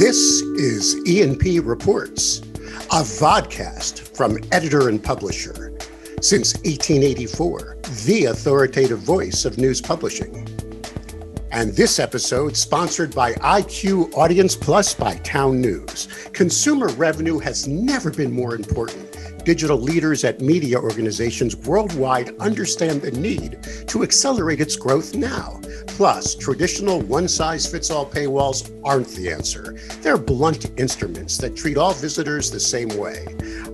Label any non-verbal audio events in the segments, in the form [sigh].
This is E&P Reports, a vodcast from editor and publisher. Since 1884, the authoritative voice of news publishing. And this episode sponsored by IQ Audience Plus by Town News. Consumer revenue has never been more important digital leaders at media organizations worldwide understand the need to accelerate its growth now. Plus, traditional one size fits all paywalls aren't the answer. They're blunt instruments that treat all visitors the same way.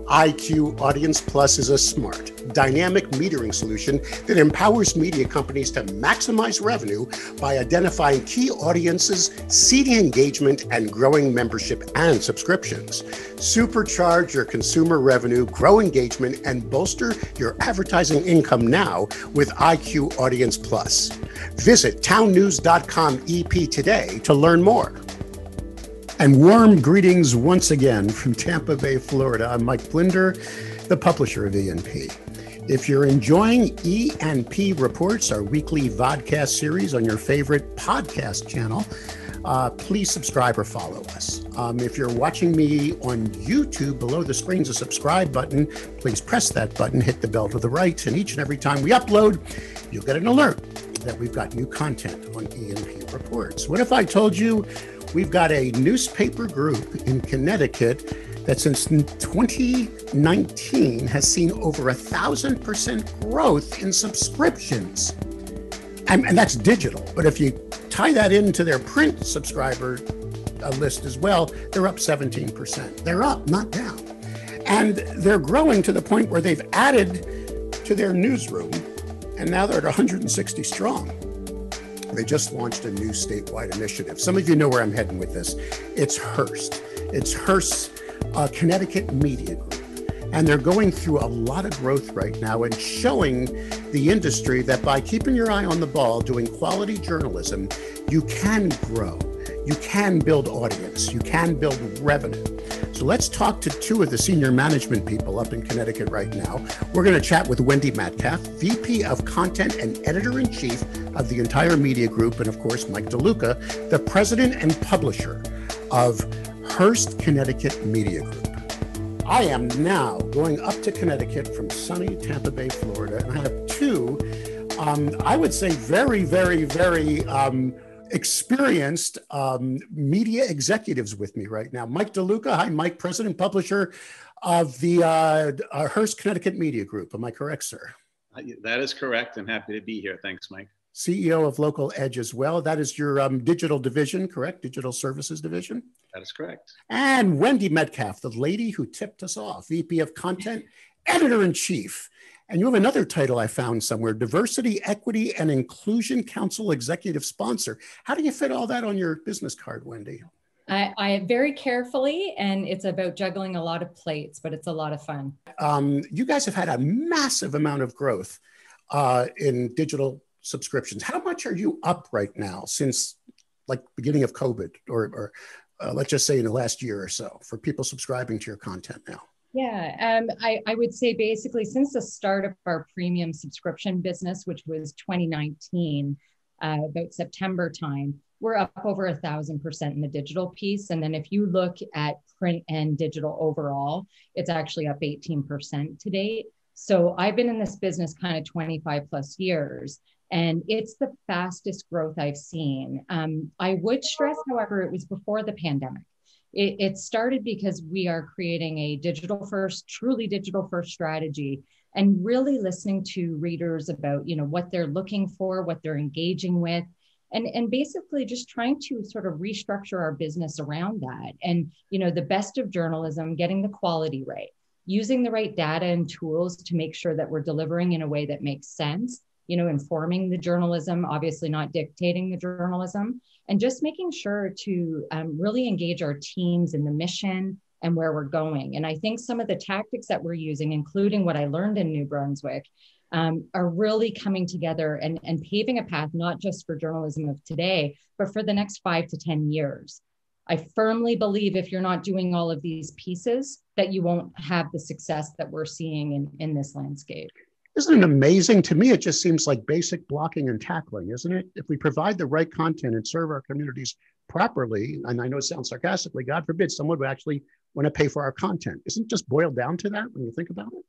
IQ Audience Plus is a smart, dynamic metering solution that empowers media companies to maximize revenue by identifying key audiences, seeding engagement, and growing membership and subscriptions. Supercharge your consumer revenue, grow engagement, and bolster your advertising income now with IQ Audience Plus. Visit townnews.com EP today to learn more. And warm greetings once again from Tampa Bay, Florida. I'm Mike Blinder, the publisher of E&P. If you're enjoying E&P Reports, our weekly vodcast series on your favorite podcast channel, uh, please subscribe or follow us. Um, if you're watching me on YouTube, below the screen's a subscribe button. Please press that button, hit the bell to the right, and each and every time we upload, you'll get an alert that we've got new content on E&P Reports. What if I told you we've got a newspaper group in Connecticut that since 2019 has seen over a thousand percent growth in subscriptions. And, and, that's digital. But if you tie that into their print subscriber uh, list as well, they're up 17%. They're up, not down. And they're growing to the point where they've added to their newsroom, and now they're at 160 strong. They just launched a new statewide initiative. Some of you know where I'm heading with this. It's Hearst. It's Hearst's uh, Connecticut Media Group. And they're going through a lot of growth right now and showing the industry that by keeping your eye on the ball, doing quality journalism, you can grow. You can build audience. You can build revenue. So let's talk to two of the senior management people up in Connecticut right now. We're going to chat with Wendy Metcalfe, VP of Content and Editor in Chief of the entire media group, and of course, Mike DeLuca, the president and publisher of Hearst Connecticut Media Group. I am now going up to Connecticut from sunny Tampa Bay, Florida, and I have two, um, I would say, very, very, very um, experienced um, media executives with me right now. Mike DeLuca, hi, Mike, president publisher of the uh, uh, Hearst Connecticut Media Group. Am I correct, sir? Uh, that is correct. I'm happy to be here. Thanks, Mike. CEO of Local Edge as well. That is your um, digital division, correct? Digital services division? That is correct. And Wendy Metcalfe, the lady who tipped us off, VP of Content, Editor in Chief. And you have another title I found somewhere Diversity, Equity, and Inclusion Council Executive Sponsor. How do you fit all that on your business card, Wendy? I, I very carefully, and it's about juggling a lot of plates, but it's a lot of fun. Um, you guys have had a massive amount of growth uh, in digital subscriptions. How much are you up right now since like beginning of COVID, or, or uh, let's just say in the last year or so, for people subscribing to your content now? Yeah, um, I, I would say basically since the start of our premium subscription business, which was 2019, uh, about September time, we're up over a thousand percent in the digital piece. And then if you look at print and digital overall, it's actually up 18% to date. So I've been in this business kind of 25 plus years, and it's the fastest growth I've seen. Um, I would stress, however, it was before the pandemic it, it started because we are creating a digital first, truly digital first strategy and really listening to readers about you know what they're looking for what they're engaging with and and basically just trying to sort of restructure our business around that. And you know the best of journalism getting the quality right using the right data and tools to make sure that we're delivering in a way that makes sense you know informing the journalism obviously not dictating the journalism and just making sure to um, really engage our teams in the mission and where we're going. And I think some of the tactics that we're using, including what I learned in New Brunswick, um, are really coming together and, and paving a path, not just for journalism of today, but for the next five to 10 years. I firmly believe if you're not doing all of these pieces, that you won't have the success that we're seeing in, in this landscape. Isn't it amazing? To me, it just seems like basic blocking and tackling, isn't it? If we provide the right content and serve our communities properly, and I know it sounds sarcastically, God forbid someone would actually want to pay for our content. Isn't it just boiled down to that when you think about it?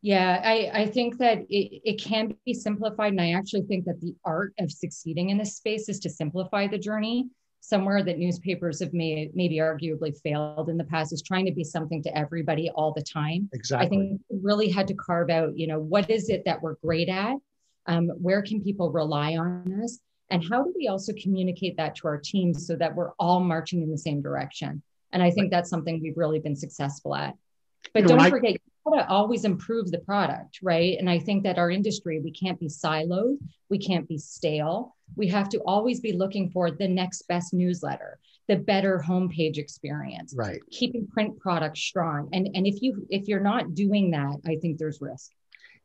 Yeah, I, I think that it, it can be simplified. And I actually think that the art of succeeding in this space is to simplify the journey. Somewhere that newspapers have may, maybe arguably failed in the past is trying to be something to everybody all the time. Exactly. I think we really had to carve out, you know, what is it that we're great at? Um, where can people rely on us? And how do we also communicate that to our teams so that we're all marching in the same direction? And I think that's something we've really been successful at. But you know, don't I, forget, gotta always improve the product, right? And I think that our industry, we can't be siloed, we can't be stale. We have to always be looking for the next best newsletter, the better homepage experience, right? Keeping print products strong. And and if you if you're not doing that, I think there's risk.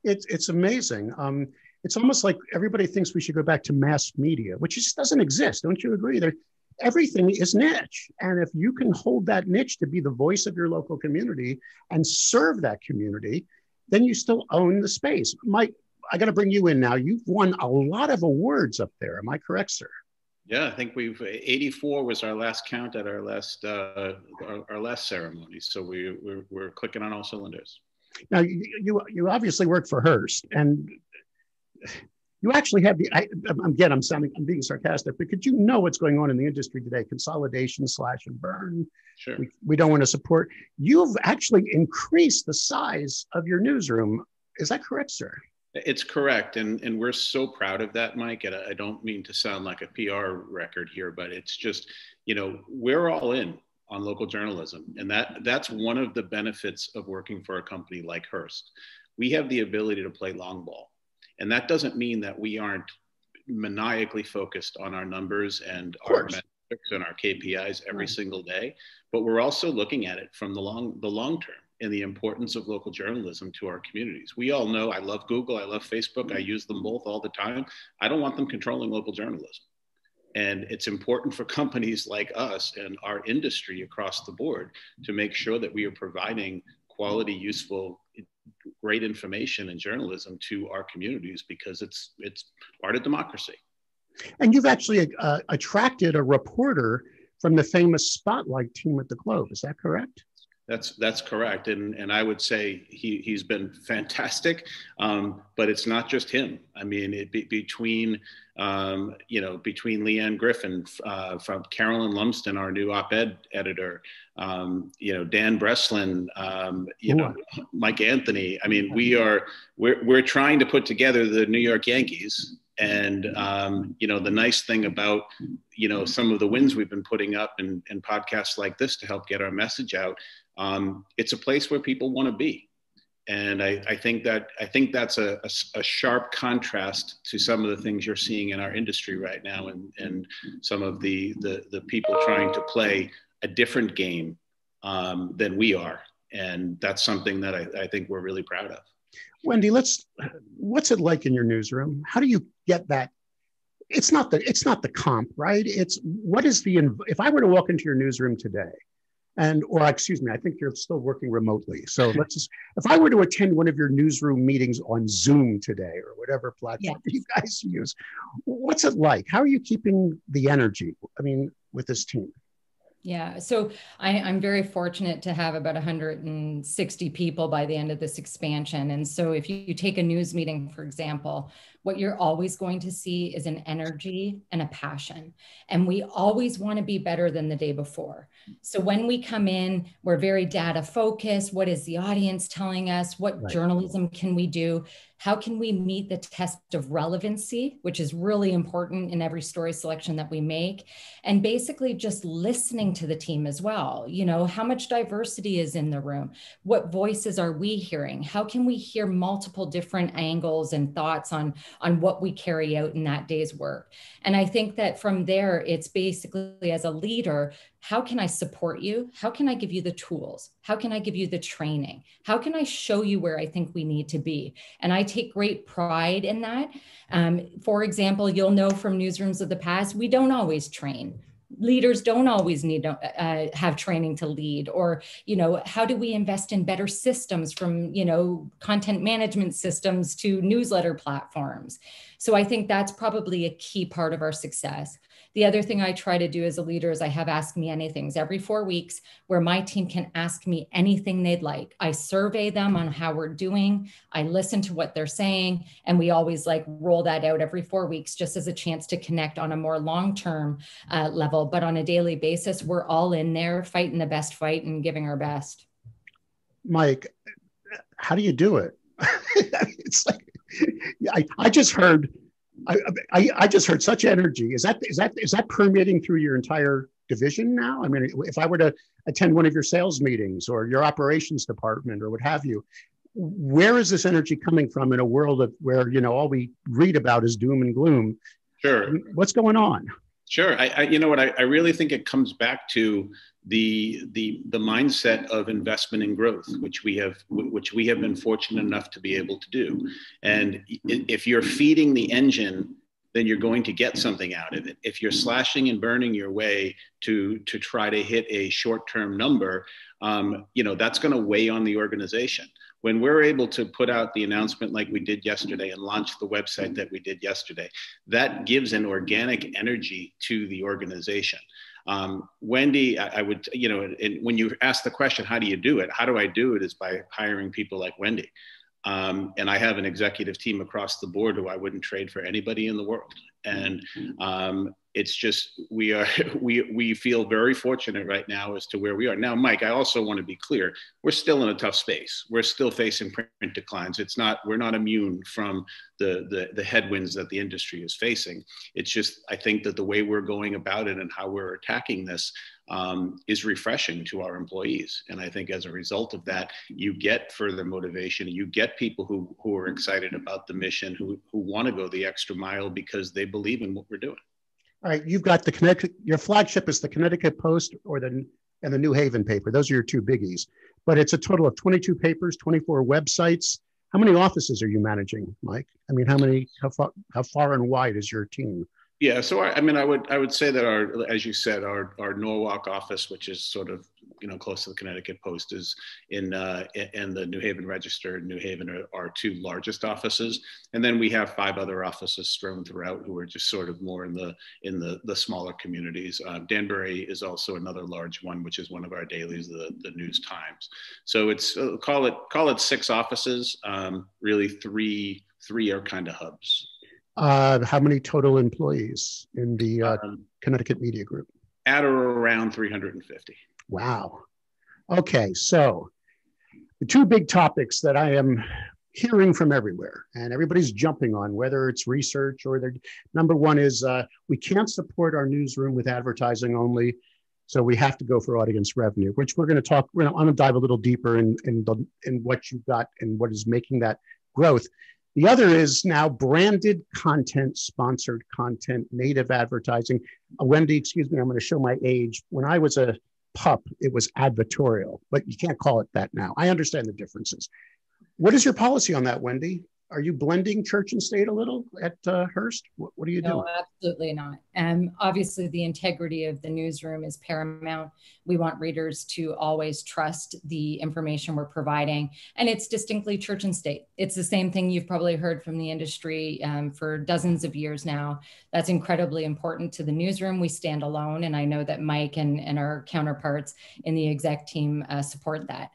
It's it's amazing. Um, it's almost like everybody thinks we should go back to mass media, which just doesn't exist. Don't you agree? There, everything is niche. And if you can hold that niche to be the voice of your local community and serve that community, then you still own the space. Mike, I got to bring you in now. You've won a lot of awards up there. Am I correct, sir? Yeah, I think we've 84 was our last count at our last uh, our, our, last ceremony. So we we're, we're clicking on all cylinders. Now you you, you obviously work for Hearst, and you actually have the I, again i'm sounding i'm being sarcastic because you know what's going on in the industry today? Consolidation slash and burn. Sure. We, we don't want to support. You've actually increased the size of your newsroom. Is that correct sir? It's correct and and we're so proud of that mike and i don't mean to sound like a pr record here but it's just you know we're all in on local journalism and that that's one of the benefits of working for a company like hearst. We have the ability to play long ball and that doesn't mean that we aren't maniacally focused on our numbers and our metrics and our KPIs every right. single day, but we're also looking at it from the long the long term and the importance of local journalism to our communities. We all know I love Google, I love Facebook, I mm-hmm. use them both all the time. I don't want them controlling local journalism. And it's important for companies like us and our industry across the board to make sure that we are providing quality, useful great information and journalism to our communities because it's it's part of democracy. And you've actually uh, attracted a reporter from the famous Spotlight team at the Globe. Is that correct? That's that's correct, and and I would say he he's been fantastic. Um, but it's not just him. I mean, it be, between um, you know between Leanne Griffin uh, from Carolyn Lumsden, our new op-ed editor, um, you know Dan Breslin, um, you Ooh. know Mike Anthony. I mean, we are we're we're trying to put together the New York Yankees and um, you know, the nice thing about you know some of the wins we've been putting up and, and podcasts like this to help get our message out, um, it's a place where people want to be. And I, I, think that I think that's a, a, a, sharp contrast to some of the things you're seeing in our industry right now, and, and some of the, the, the people trying to play a different game um, than we are. And that's something that I, I think we're really proud of. Wendy, let's. What's it like in your newsroom? How do you get that? It's not the. It's not the comp, right? It's what is the. If I were to walk into your newsroom today, and or excuse me, I think you're still working remotely. So [laughs] let's just. If I were to attend one of your newsroom meetings on Zoom today or whatever platform yeah. you guys use, what's it like? How are you keeping the energy? I mean, with this team. Yeah, so I, am very fortunate to have about 160 people by the end of this expansion. And so, if you, you take a news meeting, for example, what you're always going to see is an energy and a passion. And we always want to be better than the day before. So when we come in, we're very data focused. What is the audience telling us? What right. journalism can we do? How can we meet the test of relevancy, which is really important in every story selection that we make? And basically just listening to the team as well. You know, how much diversity is in the room? What voices are we hearing? How can we hear multiple different angles and thoughts on, on what we carry out in that day's work? And I think that from there, it's basically as a leader, how can I support you? How can I give you the tools? How can I give you the training? How can I show you where I think we need to be? And I take great pride in that. Um, for example, you'll know from newsrooms of the past, we don't always train leaders don't always need to uh, have training to lead or you know how do we invest in better systems from you know content management systems to newsletter platforms So I think that's probably a key part of our success. The other thing I try to do as a leader is I have Ask Me Anythings every four weeks where my team can ask me anything they'd like. I survey them on how we're doing, I listen to what they're saying, and we always like roll that out every four weeks just as a chance to connect on a more long term uh, level. But on a daily basis, we're all in there fighting the best fight and giving our best. Mike, how do you do it? [laughs] it's like [laughs] I, I just heard I, I, I just heard such energy. Is that is that is that permeating through your entire division now? I mean, if I were to attend one of your sales meetings or your operations department or what have you, where is this energy coming from in a world of where you know all we read about is doom and gloom? Sure. What's going on? Sure. I, I you know what I, I really think it comes back to the the the mindset of investment and growth, which we have which we have been fortunate enough to be able to do. And if you're feeding the engine, then you're going to get something out of it. If you're slashing and burning your way to to try to hit a short-term number, um, you know that's going to weigh on the organization when we're able to put out the announcement like we did yesterday and launch the website that we did yesterday, that gives an organic energy to the organization. Um, Wendy, I, I, would, you know, and when you ask the question, how do you do it? How do I do it? Is by hiring people like Wendy. Um, and I have an executive team across the board who I wouldn't trade for anybody in the world. And um, it's just we are [laughs] we we feel very fortunate right now as to where we are. Now mike i also want to be clear. We're still in a tough space. We're still facing print declines. It's not we're not immune from the the, the headwinds that the industry is facing. It's just i think that the way we're going about it and how we're attacking this um, is refreshing to our employees. And i think as a result of that you get further motivation. You get people who who are excited about the mission who who want to go the extra mile because they believe in what we're doing all right, you've got the Connecticut. Your flagship is the Connecticut Post or the and the New Haven paper. Those are your two biggies. But it's a total of 22 papers, 24 websites. How many offices are you managing, Mike? I mean, how many? How far? How far and wide is your team? Yeah, so I, I, mean, I would I would say that our, as you said, our our Norwalk office, which is sort of you know close to the Connecticut Post, is in uh, in the New Haven Register. New Haven are our two largest offices, and then we have five other offices strewn throughout who are just sort of more in the in the the smaller communities. Uh, Danbury is also another large one, which is one of our dailies, the the News Times. So it's uh, call it call it six offices. Um, really, three three are kind of hubs. Uh, how many total employees in the uh, um, Connecticut Media Group? At or around 350. Wow. Okay, so the two big topics that I am hearing from everywhere and everybody's jumping on, whether it's research or they're number one is uh, we can't support our newsroom with advertising only. So we have to go for audience revenue, which we're going to talk. We're going to dive a little deeper in in, the, in what you've got and what is making that growth. The other is now branded content, sponsored content, native advertising. Uh, Wendy, excuse me, I'm going to show my age. When I was a pup, it was advertorial, but you can't call it that now. I understand the differences. What is your policy on that, Wendy? Are you blending church and state a little at uh, Hearst? What, what, are you no, doing? No, absolutely not. Um, obviously, the integrity of the newsroom is paramount. We want readers to always trust the information we're providing, and it's distinctly church and state. It's the same thing you've probably heard from the industry um, for dozens of years now. That's incredibly important to the newsroom. We stand alone, and I know that Mike and, and our counterparts in the exec team uh, support that.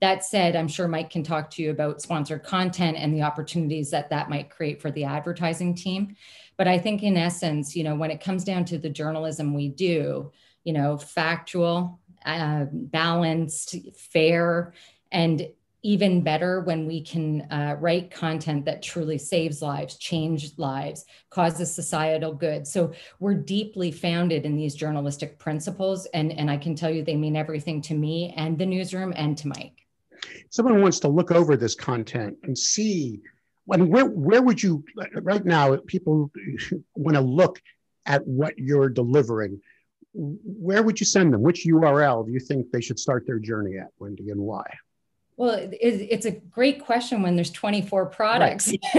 That said, I'm sure Mike can talk to you about sponsored content and the opportunities that that might create for the advertising team. But I think in essence, you know, when it comes down to the journalism we do, you know, factual, uh, balanced, fair, and even better when we can uh, write content that truly saves lives, change lives, causes societal good. So we're deeply founded in these journalistic principles. And, and I can tell you they mean everything to me and the newsroom and to Mike someone wants to look over this content and see mean, where where would you right now? People want to look at what you're delivering. Where would you send them? Which URL do you think they should start their journey at, Wendy, and why? Well, it's a great question when there's 24 products. Right. [laughs]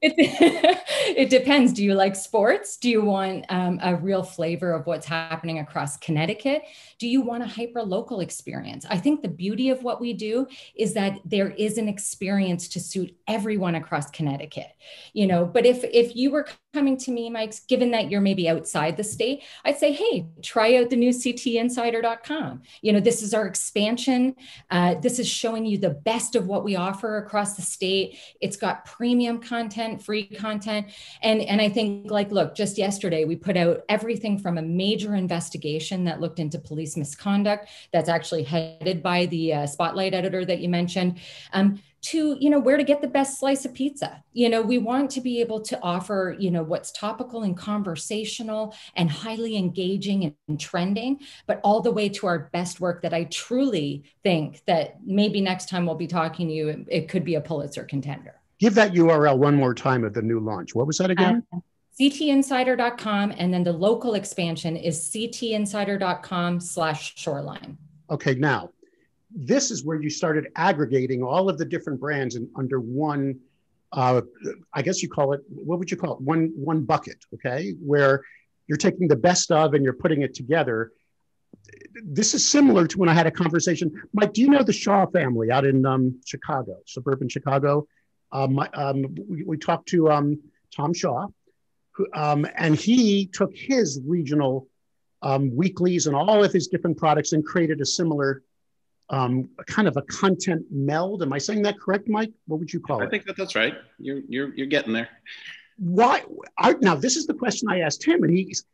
it, it, depends. Do you like sports? Do you want um, a real flavor of what's happening across Connecticut? Do you want a hyper local experience? I think the beauty of what we do is that there is an experience to suit everyone across Connecticut. You know, but if if you were coming to me, Mike, given that you're maybe outside the state, I'd say, hey, try out the new ctinsider.com. You know, this is our expansion. Uh, this is showing you the best of what we offer across the state. It's got premium content, free content. And, and I think, like, look, just yesterday, we put out everything from a major investigation that looked into police misconduct, that's actually headed by the uh, Spotlight editor that you mentioned. Um, to you know where to get the best slice of pizza. You know we want to be able to offer you know what's topical and conversational and highly engaging and trending but all the way to our best work that i truly think that maybe next time we'll be talking to you it, could be a pulitzer contender. Give that url one more time of the new launch. What was that again? Um, ctinsider.com and then the local expansion is ctinsider.com slash shoreline. Okay now this is where you started aggregating all of the different brands in, under one uh, I guess you call it what would you call it? One one bucket okay? Where you're taking the best of and you're putting it together. This is similar to when I had a conversation Mike do you know the Shaw family out in um, Chicago suburban Chicago? Um, um, we, we, talked to um, Tom Shaw who, um, and he took his regional um, weeklies and all of his different products and created a similar um, kind of a content meld. Am I saying that correct, Mike? What would you call I it? I think that that's right. You're you're you're getting there. Why? I, now this is the question I asked him, and he's.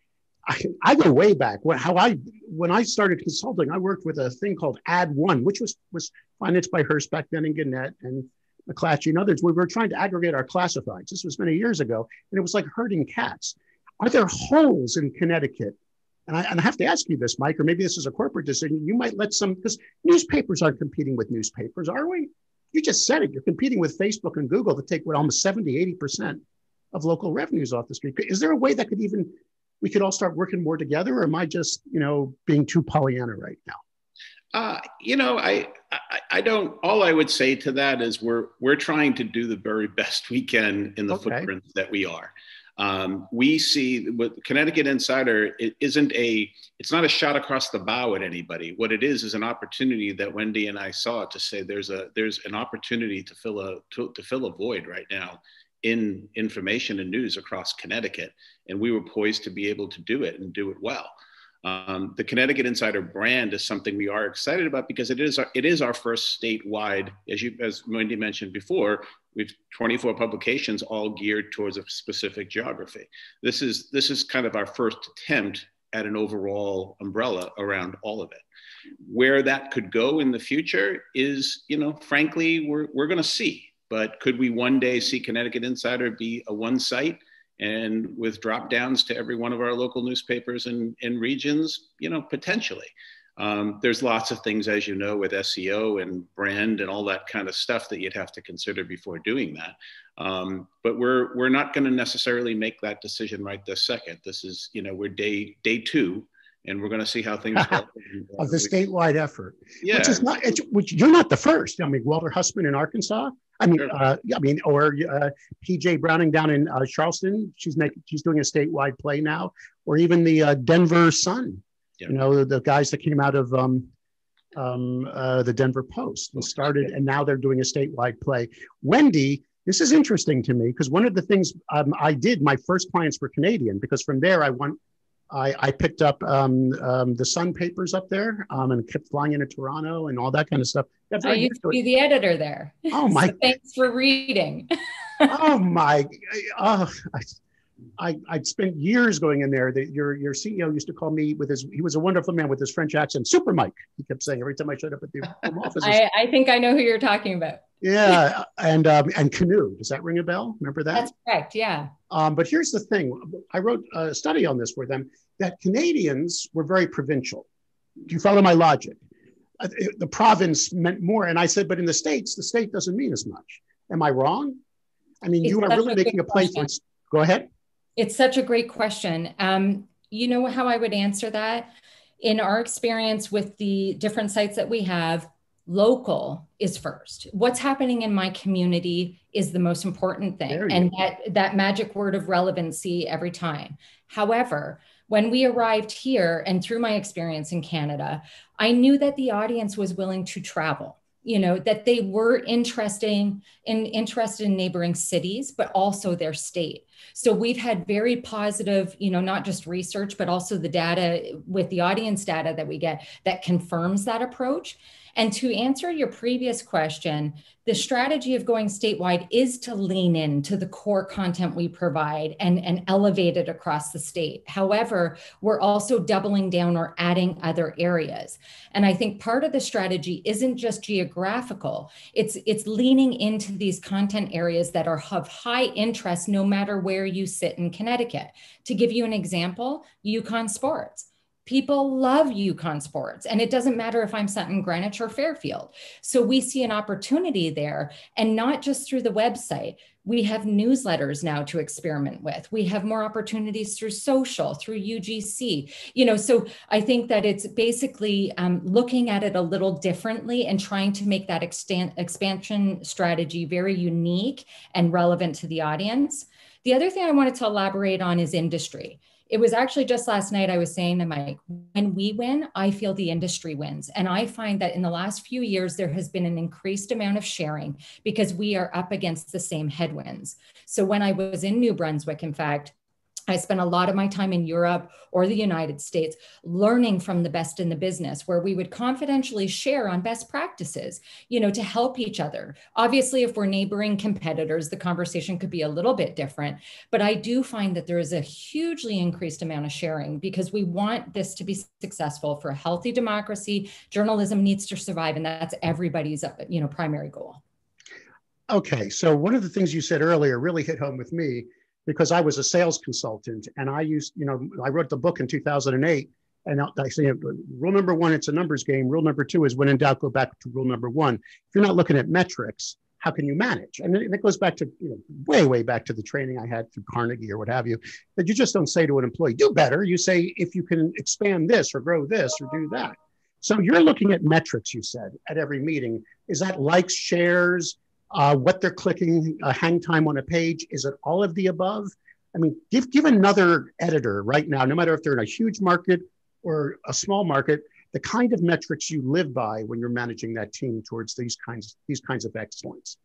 I, I go way back. When, how I when I started consulting, I worked with a thing called Ad One, which was was financed by Hearst back then and Gannett and McClatchy and others. We were trying to aggregate our classifieds. This was many years ago, and it was like herding cats. Are there holes in Connecticut and I, and I have to ask you this, Mike, or maybe this is a corporate decision. You might let some, because newspapers aren't competing with newspapers, are we? You just said it. You're competing with Facebook and Google to take what almost 70, 80% of local revenues off the street. Is there a way that could even, we could all start working more together? Or am I just, you know, being too Pollyanna right now? Uh, you know, I, I, I don't. All I would say to that is we're we're trying to do the very best we can in the okay. footprints that we are. Um, we see with Connecticut Insider, it isn't a, it's not a shot across the bow at anybody. What it is is an opportunity that Wendy and I saw to say there's a there's an opportunity to fill a to, to fill a void right now in information and news across Connecticut, and we were poised to be able to do it and do it well. Um, the Connecticut Insider brand is something we are excited about because it is our, it is our first statewide, as you as Wendy mentioned before, we've 24 publications all geared towards a specific geography. This is this is kind of our first attempt at an overall umbrella around all of it. Where that could go in the future is, you know, frankly, we're we're going to see. But could we one day see Connecticut Insider be a one site? and with drop downs to every one of our local newspapers and, and regions, you know, potentially. Um, there's lots of things, as you know, with SEO and brand and all that kind of stuff that you'd have to consider before doing that. Um, but we're we're not going to necessarily make that decision right this second. This is, you know, we're day day two, and we're going to see how things go. [laughs] of the statewide effort, yeah. which is not, which you're not the first. I mean, Walter Hussman in Arkansas I mean, sure. uh, I mean, or uh, PJ Browning down in uh, Charleston, she's making, she's doing a statewide play now, or even the uh, Denver Sun. You know, the, the, guys that came out of um, um, uh, the Denver Post and started, and now they're doing a statewide play. Wendy, this is interesting to me because one of the things um, I did, my first clients were Canadian because from there I went I, I picked up um, um, the Sun papers up there um, and kept flying into Toronto and all that kind of stuff. I used to be the editor there. Oh [laughs] my! so thanks for reading. [laughs] oh my! Oh, I, I I spent years going in there. The, your your CEO used to call me with his. He was a wonderful man with his French accent. Super Mike. He kept saying every time I showed up at the home [laughs] office. I, I think I know who you're talking about. Yeah, and um, and canoe. Does that ring a bell? Remember that? That's correct. Yeah. Um, but here's the thing. I wrote a study on this for them that Canadians were very provincial. Do you follow my logic? The province meant more, and I said, but in the states, the state doesn't mean as much. Am I wrong? I mean, it's you are really a making a play for. Go ahead. It's such a great question. Um, you know how I would answer that? In our experience with the different sites that we have, local is first what's happening in my community is the most important thing and that that magic word of relevancy every time however when we arrived here and through my experience in canada i knew that the audience was willing to travel you know that they were interesting in interested in neighboring cities but also their state. So we've had very positive you know not just research but also the data with the audience data that we get that confirms that approach and to answer your previous question, the strategy of going statewide is to lean into the core content we provide and, and elevate it across the state. However, we're also doubling down or adding other areas. And I think part of the strategy isn't just geographical, it's, it's leaning into these content areas that are of high interest no matter where you sit in Connecticut. To give you an example, UConn Sports People love UConn sports, and it doesn't matter if I'm Sutton Greenwich or Fairfield. So we see an opportunity there, and not just through the website. We have newsletters now to experiment with. We have more opportunities through social, through UGC. You know, so I think that it's basically um, looking at it a little differently and trying to make that expansion strategy very unique and relevant to the audience. The other thing I wanted to elaborate on is industry it was actually just last night I was saying to Mike, when we win, I feel the industry wins. And I find that in the last few years, there has been an increased amount of sharing because we are up against the same headwinds. So when I was in New Brunswick, in fact, I spent a lot of my time in Europe or the United States learning from the best in the business where we would confidentially share on best practices, you know, to help each other. Obviously, if we're neighboring competitors, the conversation could be a little bit different, but I do find that there is a hugely increased amount of sharing because we want this to be successful for a healthy democracy. Journalism needs to survive and that's everybody's, you know, primary goal. Okay, so one of the things you said earlier really hit home with me because I was a sales consultant and I used, you know, I wrote the book in 2008. And I say, rule number one, it's a numbers game. Rule number two is when in doubt, go back to rule number one. If you're not looking at metrics, how can you manage? And it goes back to, you know, way, way back to the training I had through Carnegie or what have you, that you just don't say to an employee, do better. You say, if you can expand this or grow this or do that. So you're looking at metrics, you said, at every meeting. Is that likes, shares, uh, what they're clicking, uh, hang time on a page. Is it all of the above? I mean, give, give another editor right now, no matter if they're in a huge market or a small market, the kind of metrics you live by when you're managing that team towards these kinds, these kinds of excellence.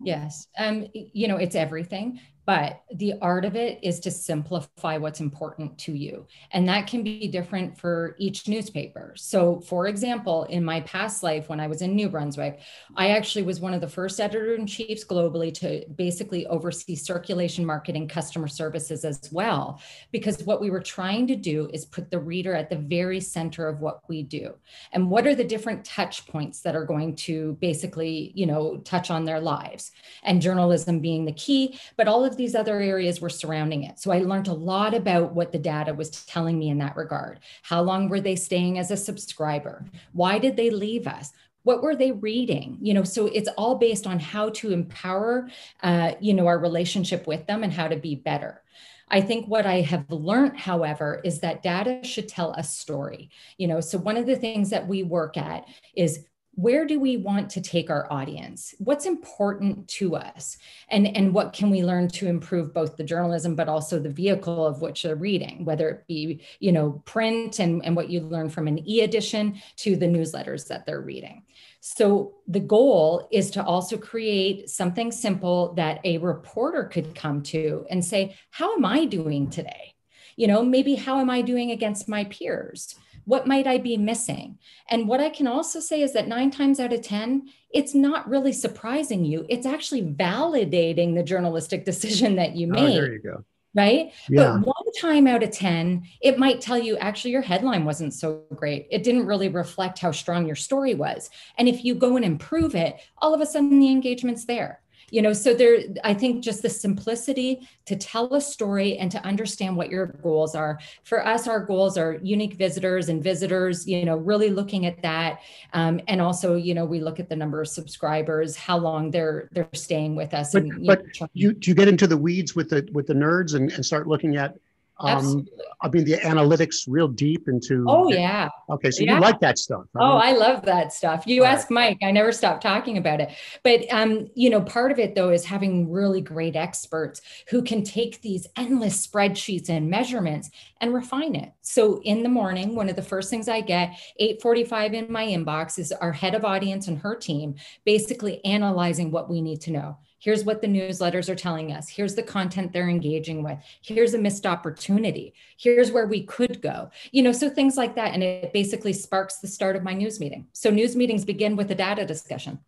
Yes. Um, you know, it's everything but the art of it is to simplify what's important to you. And that can be different for each newspaper. So for example in my past life when i was in new brunswick i actually was one of the first editor-in-chiefs globally to basically oversee circulation marketing customer services as well. Because what we were trying to do is put the reader at the very center of what we do. And what are the different touch points that are going to basically you know touch on their lives? And journalism being the key but all of of these other areas were surrounding it. So I learned a lot about what the data was telling me in that regard. How long were they staying as a subscriber? Why did they leave us? what were they reading you know so it's all based on how to empower uh, you know our relationship with them and how to be better I think what I have learned, however, is that data should tell a story. You know, so one of the things that we work at is where do we want to take our audience? What's important to us? And and what can we learn to improve both the journalism but also the vehicle of which they're reading whether it be you know print and, and what you learn from an e-edition to the newsletters that they're reading. So the goal is to also create something simple that a reporter could come to and say how am i doing today? You know maybe how am i doing against my peers what might I be missing? And what I can also say is that nine times out of 10, it's not really surprising you. It's actually validating the journalistic [laughs] decision that you oh, made. Oh, there you go. Right. Yeah. But one time out of 10, it might tell you actually your headline wasn't so great. It didn't really reflect how strong your story was. And if you go and improve it, all of a sudden the engagement's there you know so there i think just the simplicity to tell a story and to understand what your goals are. For us our goals are unique visitors and visitors you know really looking at that. Um, and also you know we look at the number of subscribers how long they're they're staying with us but, and, you but know, you, do you get into the weeds with the with the nerds and, and start looking at Um, I mean, the analytics real deep into. Oh yeah. Okay, so yeah. you like that stuff. I oh, I love that stuff. You ask Mike. I never stop talking about it. But um, you know, part of it though is having really great experts who can take these endless spreadsheets and measurements and refine it. So in the morning, one of the first things I get, 8:45 in my inbox, is our head of audience and her team basically analyzing what we need to know Here's what the newsletters are telling us. Here's the content they're engaging with. Here's a missed opportunity. Here's where we could go. You know, so things like that. And it basically sparks the start of my news meeting. So news meetings begin with a data discussion.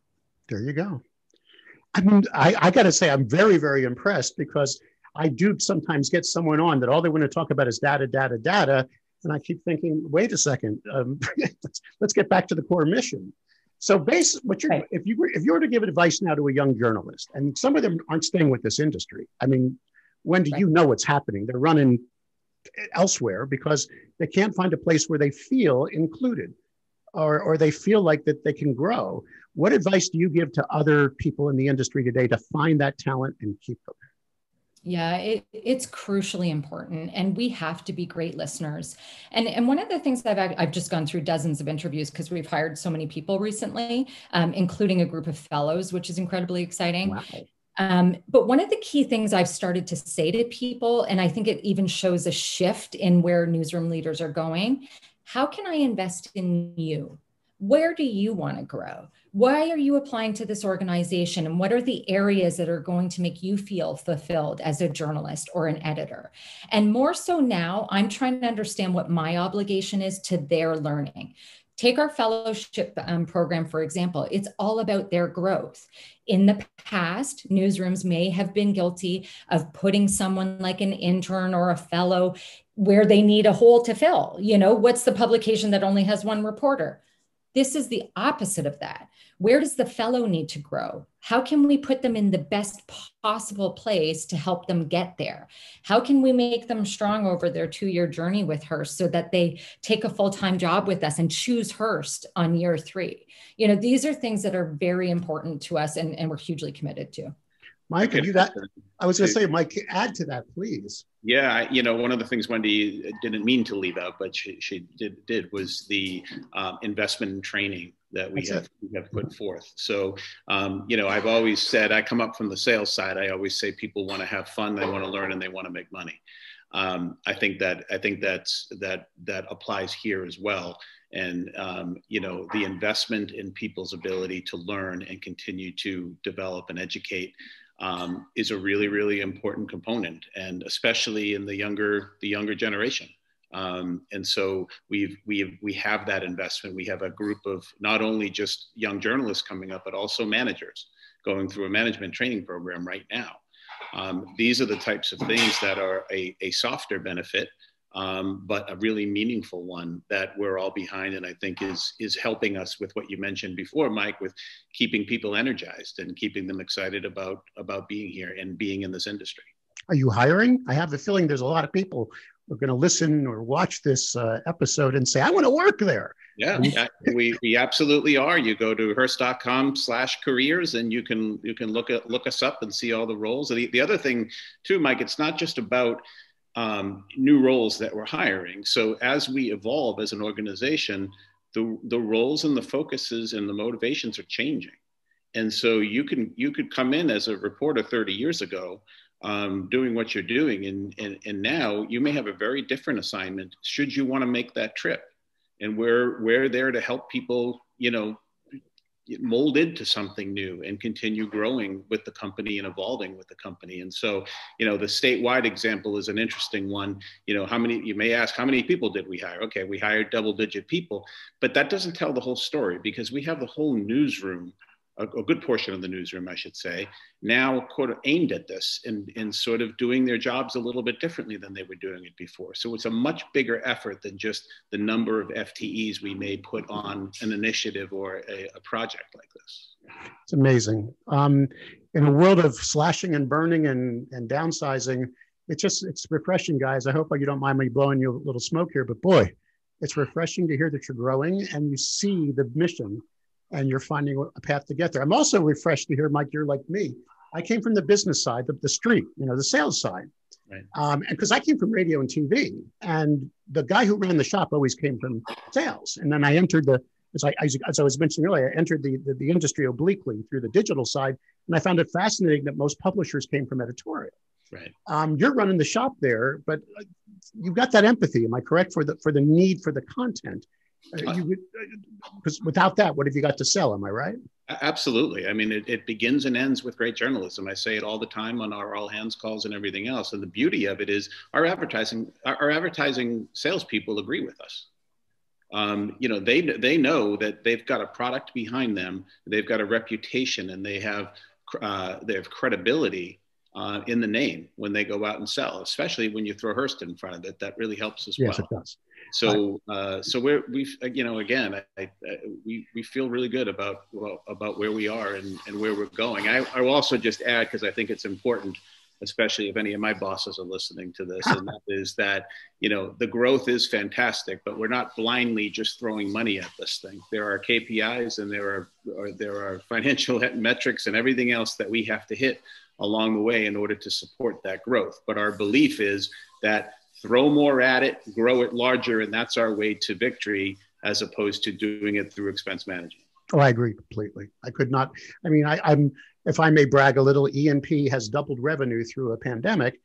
There you go. I mean, I, I got to say, I'm very, very impressed because I do sometimes get someone on that all they want to talk about is data, data, data. And I keep thinking, wait a second, um, [laughs] let's, let's get back to the core mission. So, base what you right. if you were, if you were to give advice now to a young journalist, and some of them aren't staying with this industry. I mean, when do right. you know what's happening? They're running eh, elsewhere because they can't find a place where they feel included, or or they feel like that they can grow. What advice do you give to other people in the industry today to find that talent and keep them? Yeah, it, it's crucially important, and we have to be great listeners. And and one of the things I've I've just gone through dozens of interviews because we've hired so many people recently, um, including a group of fellows, which is incredibly exciting. Wow. Um, but one of the key things I've started to say to people, and I think it even shows a shift in where newsroom leaders are going. How can I invest in you? Where do you want to grow? why are you applying to this organization and what are the areas that are going to make you feel fulfilled as a journalist or an editor? And more so now i'm trying to understand what my obligation is to their learning. Take our fellowship um, program for example. It's all about their growth. In the past newsrooms may have been guilty of putting someone like an intern or a fellow where they need a hole to fill. You know what's the publication that only has one reporter this is the opposite of that. Where does the fellow need to grow? How can we put them in the best possible place to help them get there? How can we make them strong over their two year journey with Hearst so that they take a full time job with us and choose Hearst on year three? You know, these are things that are very important to us and, and we're hugely committed to. Mike, you that? I was going to say, Mike, add to that, please. Yeah, you know, one of the things Wendy didn't mean to leave out, but she, she did, did was the um, investment in training that we have, we have put forth. So, um, you know, I've always said, I come up from the sales side. I always say people want to have fun, they want to learn, and they want to make money. Um, I think that I think that's that that applies here as well. And um, you know, the investment in people's ability to learn and continue to develop and educate um, is a really, really important component, and especially in the younger, the younger generation. Um, and so we've we've we have that investment. We have a group of not only just young journalists coming up, but also managers going through a management training program right now. Um, these are the types of things that are a, a softer benefit um, but a really meaningful one that we're all behind and i think is is helping us with what you mentioned before mike with keeping people energized and keeping them excited about about being here and being in this industry are you hiring i have the feeling there's a lot of people who are going to listen or watch this uh, episode and say i want to work there yeah, we, we absolutely are. You go to hearst.com slash careers and you can you can look at look us up and see all the roles. The, the other thing too, Mike, it's not just about um, new roles that we're hiring. So as we evolve as an organization, the, the roles and the focuses and the motivations are changing. And so you can you could come in as a reporter 30 years ago um, doing what you're doing, and, and and now you may have a very different assignment. Should you want to make that trip, and we're we're there to help people, you know, mold into something new and continue growing with the company and evolving with the company. And so, you know, the statewide example is an interesting one. You know, how many, you may ask, how many people did we hire? Okay, we hired double digit people, but that doesn't tell the whole story because we have the whole newsroom a, a, good portion of the newsroom, I should say, now sort of aimed at this and, and sort of doing their jobs a little bit differently than they were doing it before. So it's a much bigger effort than just the number of FTEs we may put on an initiative or a, a project like this. It's amazing. Um, in a world of slashing and burning and, and downsizing, it's just, it's refreshing, guys. I hope you don't mind me blowing you a little smoke here, but boy, it's refreshing to hear that you're growing and you see the mission and you're finding a path to get there. I'm also refreshed to hear, Mike, you're like me. I came from the business side, the, the street, you know, the sales side. Right. Um, and because I came from radio and TV, and the guy who ran the shop always came from sales. And then I entered the, as I, as I was mentioning earlier, I entered the, the, the industry obliquely through the digital side. And I found it fascinating that most publishers came from editorial. Right. Um, you're running the shop there, but uh, you've got that empathy. Am I correct for the for the need for the content? Because uh, uh without that, what have you got to sell? Am I right? Absolutely. I mean, it, it, begins and ends with great journalism. I say it all the time on our all hands calls and everything else. And the beauty of it is our advertising, our, our advertising salespeople agree with us. Um, you know, they they know that they've got a product behind them, they've got a reputation, and they have uh, they have credibility uh, in the name when they go out and sell. Especially when you throw Hearst in front of it, that really helps as yes, well. Yes, it does. So, uh, so we're we've you know again, I, I, we we feel really good about well, about where we are and, and where we're going. I, I will also just add because I think it's important, especially if any of my bosses are listening to this, and that is that you know the growth is fantastic, but we're not blindly just throwing money at this thing. There are KPIs and there are or there are financial [laughs] metrics and everything else that we have to hit along the way in order to support that growth. But our belief is that throw more at it, grow it larger, and that's our way to victory as opposed to doing it through expense management. Oh, I agree completely. I could not. I mean, I, am if I may brag a little, E&P has doubled revenue through a pandemic,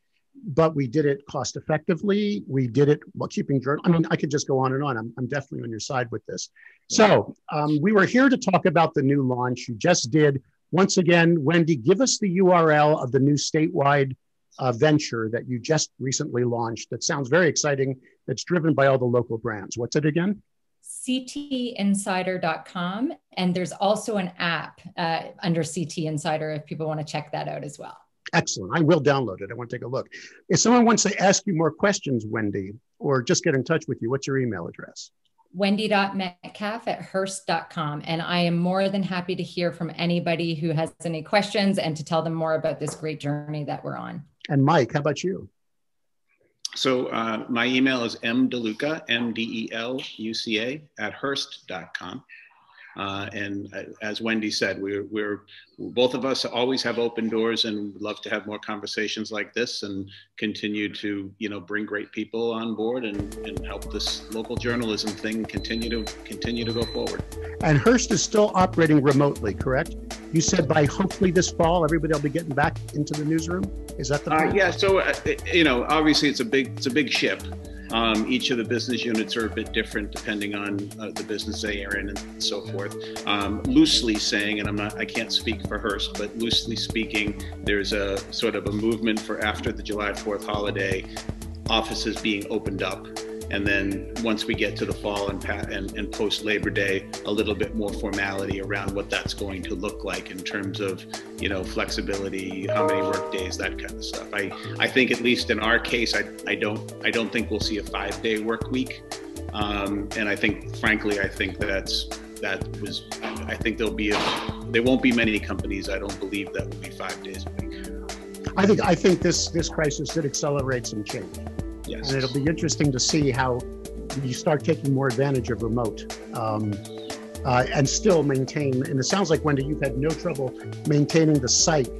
but we did it cost effectively. We did it while keeping journal. I mean, I could just go on and on. I'm, I'm definitely on your side with this. So um, we were here to talk about the new launch. You just did. Once again, Wendy, give us the URL of the new statewide uh, venture that you just recently launched that sounds very exciting. That's driven by all the local brands. What's it again? ctinsider.com. And there's also an app uh, under CT Insider if people want to check that out as well. Excellent. I will download it. I want to take a look. If someone wants to ask you more questions, Wendy, or just get in touch with you, what's your email address? wendy.metcalfe at hearst.com. And I am more than happy to hear from anybody who has any questions and to tell them more about this great journey that we're on. And Mike, how about you? So uh, my email is mdeluca, M-D-E-L-U-C-A at hearst.com. Uh, and uh, as Wendy said, we're, we're both of us always have open doors and love to have more conversations like this and continue to you know bring great people on board and, and help this local journalism thing continue to continue to go forward. And Hearst is still operating remotely, correct? You said by hopefully this fall, everybody will be getting back into the newsroom. Is that the? Uh, yeah. So uh, you know, obviously it's a big it's a big ship. Um, each of the business units are a bit different depending on uh, the business they are in and so forth. Um, loosely saying, and I'm not, I can't speak for Hearst, but loosely speaking, there's a sort of a movement for after the July 4th holiday, offices being opened up and then once we get to the fall and, and, and post Labor Day, a little bit more formality around what that's going to look like in terms of, you know, flexibility, how many work days, that kind of stuff. I, I think at least in our case, I, I don't I don't think we'll see a five day work week. Um, and I think, frankly, I think that's that was I think there'll be a, there won't be many companies I don't believe that will be five days a week. I think I think this this crisis did accelerate some change. Yes. And it'll be interesting to see how you start taking more advantage of remote um, uh, and still maintain. And it sounds like, Wendy, you've had no trouble maintaining the site,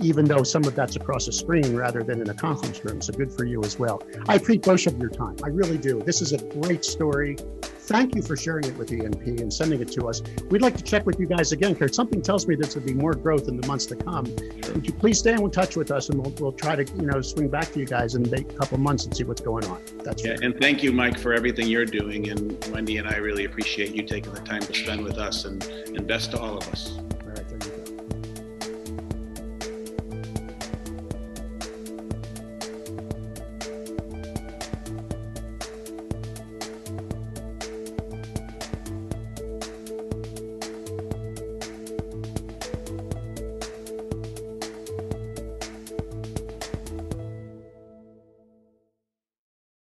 even though some of that's across a screen rather than in a conference room. So good for you as well. I appreciate both of your time. I really do. This is a great story thank you for sharing it with E&P and sending it to us. We'd like to check with you guys again because something tells me there's going to be more growth in the months to come. Would you please stay in touch with us and we'll, we'll try to you know swing back to you guys in a couple months and see what's going on. That's yeah, and thank you, Mike, for everything you're doing. And Wendy and I really appreciate you taking the time to spend with us and, and best to all of us.